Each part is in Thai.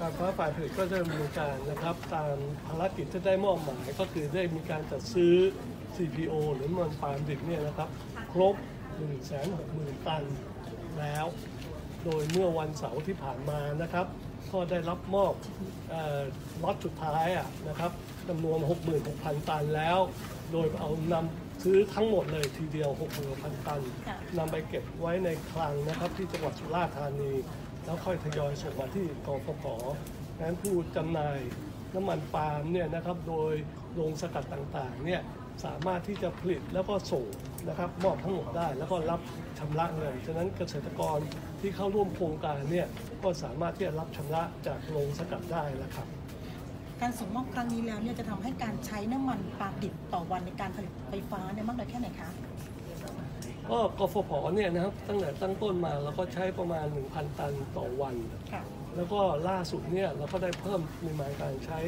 การฟ้าฝ่ายผลิตก็ได้ดำเนินการนะครับตามภารกิจที่ได้มอบหมายก็คือได้มีการจัดซื้อ CPO หรือมันปาล์มดิบเนี่ยนะครับ ครบ 160,000 ตันแล้ว โดยเมื่อวันเสาร์ที่ผ่านมานะครับ ก็ได้รับมอบเอ่อล็อตสุดท้ายอะนะครับจำนวน 66,000 ตันแล้ว โดยเอานำซื้อทั้งหมดเลยทีเดียว 66,000 ตันค่ะนำไปเก็บไว้ในคลังนะครับที่จังหวัดสุราษฎร์ธานี แล้วค่อยทยอยส่งมาที่กฟผนั้นผู้จำหน่ายน้ำมันปาล์มเนี่ยนะครับโดยโรงสกัดต่างๆเนี่ยสามารถที่จะผลิตแล้วก็ส่งนะครับมอบทั้งหมดได้แล้วก็รับชำระเงินฉะนั้นเกษตรกรที่เข้าร่วมโครงการเนี่ยก็สามารถที่จะรับชำระจากโรงสกัดได้แล้วครับ การส่งมอบครั้งนี้แล้วเนี่ยจะทำให้การใช้น้ำมันปาล์มดิบต่อวันในการผลิตไฟฟ้าเนี่ยมากน้อยแค่ไหนคะ ก็กฟผเนี่ยนะครับตั้งแต่ตั้งต้นมาเราก็ใช้ประมาณ 1,000 ตันต่อวันค่ะแล้วก็ล่าสุดเนี่ยเราก็ได้เพิ่มปริมาณการใช้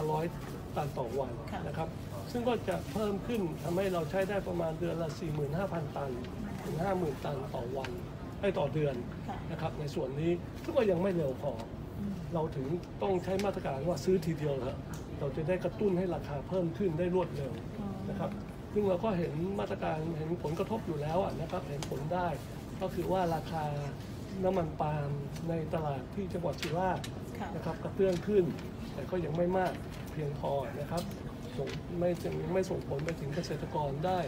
1,500 ตันต่อวันค่ะนะครับ ซึ่งก็จะเพิ่มขึ้นทำให้เราใช้ได้ประมาณเดือนละ 45,000 ตันถึง50,000 ตันต่อวันไอ้ต่อเดือนค่ะนะครับในส่วนนี้ซึ่งก็ยังไม่เร็วพออืมเราถึงต้องใช้มาตรการว่าซื้อทีเดียวเถอะเราจะได้กระตุ้นให้ราคาเพิ่มขึ้นได้รวดเร็วอืมนะครับ ซึ่งเราก็เห็นมาตรการเห็นผลกระทบอยู่แล้วนะครับเห็นผลได้ ก็คือว่าราคาน้ำมันปาล์มในตลาดที่จังหวัดสุราษฎร์นะครับกระเตื้องขึ้น แต่ก็ยังไม่มากเพียงพอนะครับ ไม่จึงไม่ส่งผลไปถึงเกษตรกรได้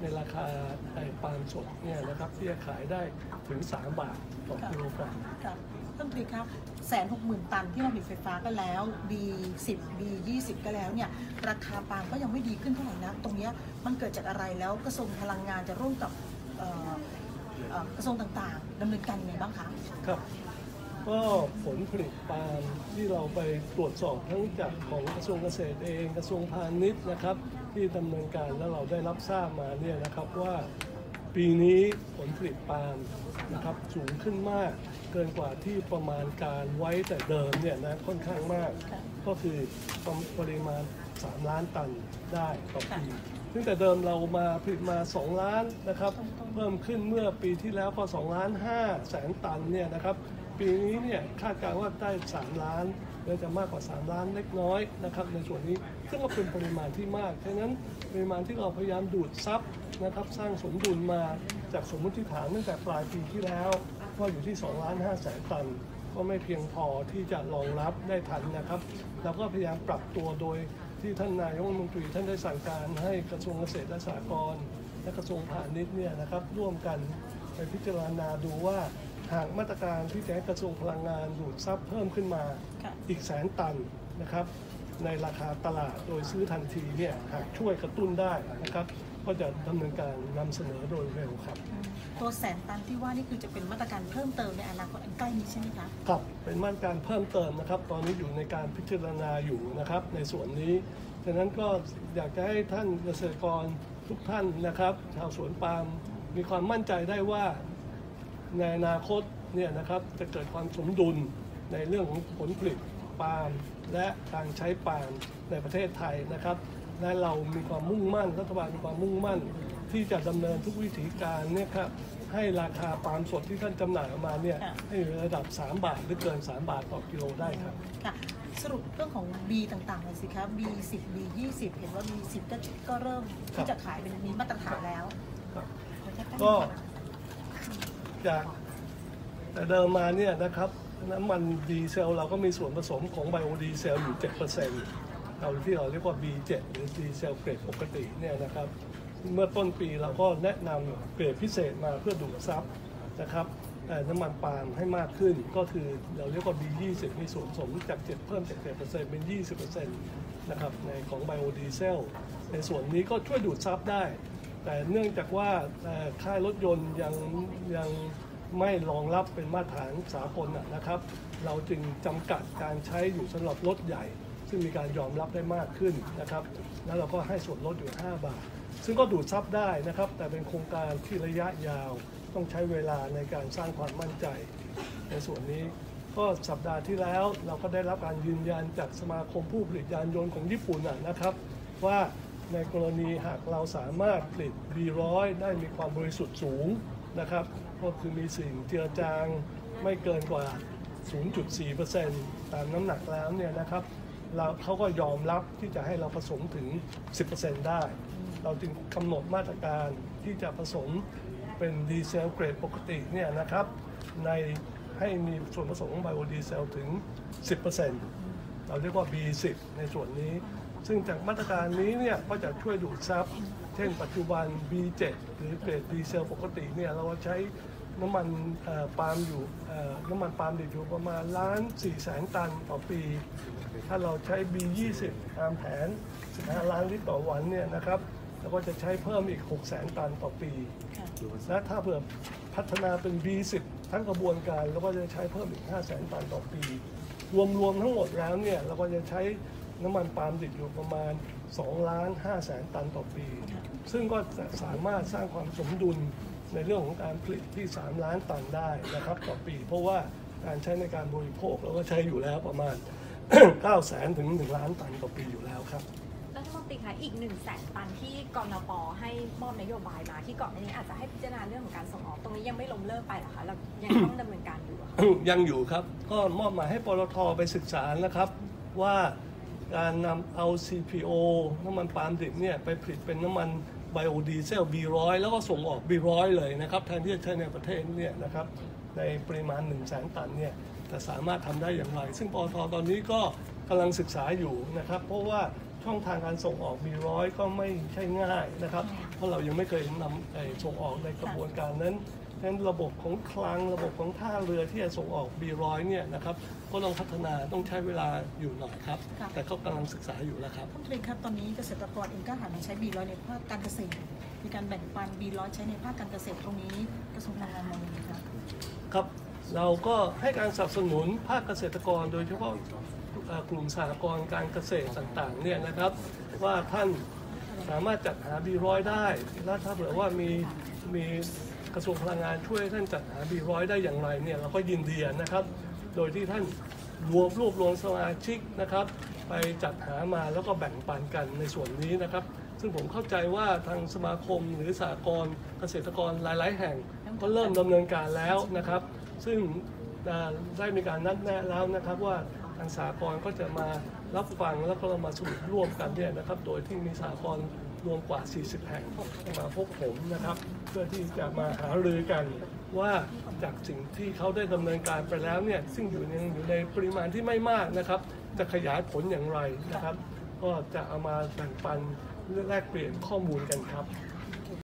ในราคาไอ้ปาล์มสดเนี่ยนะครับที่จะขายได้ถึง 3 บาทต่อกิโลกรัมค่ะท่านปรีครับแสนหกหมื่นตันที่เราผลิตไฟฟ้าก็แล้ว B10 B20 ก็แล้วเนี่ยราคาปาล์มก็ยังไม่ดีขึ้นเท่าไหร่นะตรงเนี้ยมันเกิดจากอะไรแล้วกระทรวงพลังงานจะร่วมกับเอ่อเอ่อกระทรวงต่างๆดำเนินการยังไงบ้างคะ ครับ ก็ผลผลิตปาล์มที่เราไปตรวจสอบทั้งจากของกระทรวงเกษตรเองกระทรวงพาณิชย์นะครับ ที่ดำเนินการแล้วเราได้รับทราบมาเนี่ยนะครับว่าปีนี้ผลผลิตปาล์มนะครับสูงขึ้นมาก เกินกว่าที่ประมาณการไว้แต่เดิมเนี่ยนะค่อนข้างมาก ก็คือปริมาณ 3 ล้านตันได้ต่อปีซึ่งแต่เดิมเรามาผลิตมา 2 ล้านนะครับ เพิ่มขึ้นเมื่อปีที่แล้วก็2ล้าน5แสนตันเนี่ยนะครับ ปีนี้เนี่ยคาดการณ์ว่าได้ 3 ล้านหรือจะมากกว่า 3 ล้านเล็กน้อยนะครับในส่วนนี้ซึ่งก็เป็นปริมาณที่มากฉะนั้นปริมาณที่เราพยายามดูดซับนะครับสร้างสมดุลมาจากสมมติฐานตั้งแต่ปลายปีที่แล้วก็อยู่ที่2ล้าน5แสนตัน ก็ไม่เพียงพอที่จะรองรับได้ทันนะครับเราก็พยายามปรับตัวโดยที่ท่านนายกรัฐมนตรีท่านได้สั่งการให้กระทรวงเกษตรและสหกรณ์และกระทรวงพาณิชย์เนี่ยนะครับร่วมกันไปพิจารณาดูว่า หากมาตรการที่จะให้กระทรวงพลังงานดูดซับเพิ่มขึ้นมาค่ะอีกแสนตันนะครับ ในราคาตลาดโดยซื้อทันทีเนี่ยหากช่วยกระตุ้นได้นะครับ ก็จะดำเนินการนำเสนอโดยเร็วครับอืมตัวแสนตันที่ว่านี่คือจะเป็นมาตรการเพิ่มเติมในอนาคตอันใกล้นี้ใช่ไหมคะครับเป็นมาตรการเพิ่มเติมนะครับ ตอนนี้อยู่ในการพิจารณาอยู่นะครับ ในส่วนนี้ฉะนั้นก็อยากจะให้ท่านเกษตรกรทุกท่านนะครับ ชาวสวนปาล์มมีความมั่นใจได้ว่า ในอนาคตเนี่ยนะครับจะเกิดความสมดุลในเรื่องของผลผลิตปาล์มและการใช้ปาล์มในประเทศไทยนะครับ และเรามีความมุ่งมั่นรัฐบาลมีความมุ่งมั่น ที่จะดำเนินทุกวิถีการเนี่ยครับให้ราคาปาล์มสดที่ท่านจำหน่ายออกมาเนี่ยค่ะให้อยู่ในระดับ 3 บาทหรือเกิน 3 บาทต่อกิโลได้ครับค่ะสรุปเรื่องของ B ต่างๆเลยสิคะ B10 B20 เห็นว่า B10 ก็ก็เริ่มครัที่บจะขายเป็นมีมาตรฐานแล้วครับเดี๋ยวจะก็ จาก แต่เดิมมาเนี่ยนะครับน้ำมันดีเซลเราก็มีส่วนผสมของไบโอดีเซลอยู่ 7%เราที่เราเรียกว่า B7 หรือดีเซลเกรดปกติเนี่ยนะครับ เมื่อต้นปีเราก็แนะนำเกรดพิเศษมาเพื่อดูดซับนะครับน้ำมันปาล์มให้มากขึ้นก็คือเราเรียกว่า B20 มีส่วนผสมจาก 7 เพิ่มจาก 7%เป็น 20%นะครับในของไบโอดีเซลในส่วนนี้ก็ช่วยดูดซับได้ แต่เนื่องจากว่าค่ายรถยนต์ยังยังไม่รองรับเป็นมาตรฐานสากลนะนะครับ เราจึงจำกัดการใช้อยู่สำหรับรถใหญ่ ซึ่งมีการยอมรับได้มากขึ้นนะครับ แล้วเราก็ให้ส่วนลดอยู่ 5 บาท ซึ่งก็ดูดซับได้นะครับ แต่เป็นโครงการที่ระยะยาว ต้องใช้เวลาในการสร้างความมั่นใจ ในส่วนนี้ก็สัปดาห์ที่แล้วเราก็ได้รับการยืนยันจากสมาคมผู้ผลิตยานยนต์ของญี่ปุ่นนะครับ ว่า ในกรณีหากเราสามารถผลิต B100 ได้มีความบริสุทธิ์สูงนะครับก็คือมีสิ่งเจือจางไม่เกินกว่า 0.4%ตามน้ำหนักแล้วเนี่ยนะครับเราเขาก็ยอมรับที่จะให้เราผสมถึง 10%ได้ เราจึงกำหนดมาตรการที่จะผสมเป็นดีเซลเกรดปกติเนี่ยนะครับในให้มีส่วนผสมของไบโอดีเซลถึง 10%เราเรียกว่า B10 ในส่วนนี้ ซึ่งจากมาตรการนี้เนี่ยก็จะช่วยดูดซับ เช่นปัจจุบัน B7 หรือเกรดดีเซลปกติเนี่ยเราใช้น้ำมันปาล์มอยู่น้ำมันปาล์มดิบอยู่ประมาณล้าน4แสนตันต่อปี ถ้าเราใช้ B20 ตามแผน 15 ล้านลิตรต่อวันเนี่ยนะครับเราก็จะใช้เพิ่มอีก6แสนตันต่อปี และถ้าเผื่อพัฒนาเป็น B10 ทั้งกระบวนการเราก็จะใช้เพิ่มอีก 5 0 0แสนตันต่อปี รวมๆทั้งหมดแล้วเนี่ยเราก็จะใช้ น้ำมันปาล์มดิบอยู่ประมาณ2ล้าน5แสนตันต่อปี ซึ่งก็จะสามารถสร้างความสมดุลในเรื่องของการผลิตที่ 3 ล้านตันได้นะครับต่อปี เพราะว่าการใช้ในการบริโภคเราก็ใช้อยู่แล้วประมาณ 9 แสนถึง 1 ล้านตันต่อปีอยู่แล้วครับรัฐมนตรีคะอีก1นึ่งแสนตันที่กรนปให้มอบนโยบายมาที่ก่อนหน้านี้อาจจะให้พิจารณาเรื่องของการส่งออกตรงนี้ยังไม่ล้มเลิกไปเหรอคะเรายังต้องดำเนินการอยู่อะคะยังอยู่ครับ ก็มอบหมายให้ปตทไปศึกษานะครับว่า การนำเอา CPO น้ำมันปาล์มดิบเนี่ยไปผลิตเป็นน้ำมันไบโอดีเซล B100 แล้วก็ส่งออก B100 เลยนะครับแทนที่จะใช้ในประเทศเนี่ยนะครับในปริมาณ 1 0 0 0 0แสนตันเนี่ยแต่สามารถทำได้อย่างไร ซึ่งปตทตอนนี้ก็กำลังศึกษาอยู่นะครับ เพราะว่า ช่องทางการส่งออก B100 ก็ไม่ใช่ง่ายนะครับ เพราะเรายังไม่เคยนำเอ่อส่งออกในกระบวนการนั้นฉะนั้นระบบของคลังระบบของท่าเรือที่จะส่งออก B100 เนี่ยนะครับก็ต้องพัฒนาต้องใช้เวลาอยู่หน่อยครับค่ะแต่เขากำลังศึกษาอยู่แล้วครับท่านตรีครับตอนนี้เกษตรกรเองก็หันมาใช้บีร้อยในภาคการเกษตร มีการแบ่งปันบีร้อยใช้ในภาคการเกษตรตรงนี้กระทรวงพลังงานมองยังไงครับครับ เราก็ให้การสนับสนุนภาคเกษตรกรโดยเฉพาะเอ่อ กลุ่มสหกรณ์การเกษตรต่างๆเนี่ยนะครับ ว่าท่านสามารถจัดหา B100 ได้ และถ้าเผื่อว่ามีมีกระทรวงพลังงานช่วยท่านจัดหา B100 ได้อย่างไรเนี่ยเราก็ยินดีนะครับ โดยที่ท่านรวมรวบรวมสมาชิกนะครับ ไปจัดหามาแล้วก็แบ่งปันกันในส่วนนี้นะครับ ซึ่งผมเข้าใจว่าทางสมาคมหรือสหกรเกษตรกรหลาย ๆ แห่งก็เริ่มดำเนินการแล้วนะครับ ซึ่งได้มีการนัดแนะแล้วนะครับว่าางสหกรก็จะมารับฟังแล้วก็เรามาสรุปร่วมกันเนี่ยนะครับ โดยที่มีสหกรรวมกว่า 40 แห่งมาพบผมนะครับ เพื่อที่จะมาหารือกันว่าจากสิ่งที่เขาได้ดำเนินการไปแล้วเนี่ยซึ่งอยู่ในอยู่ในปริมาณที่ไม่มากนะครับ จะขยายผลอย่างไรนะครับ ก็จะเอามาแบ่งปันแลกเปลี่ยนข้อมูลกันครับ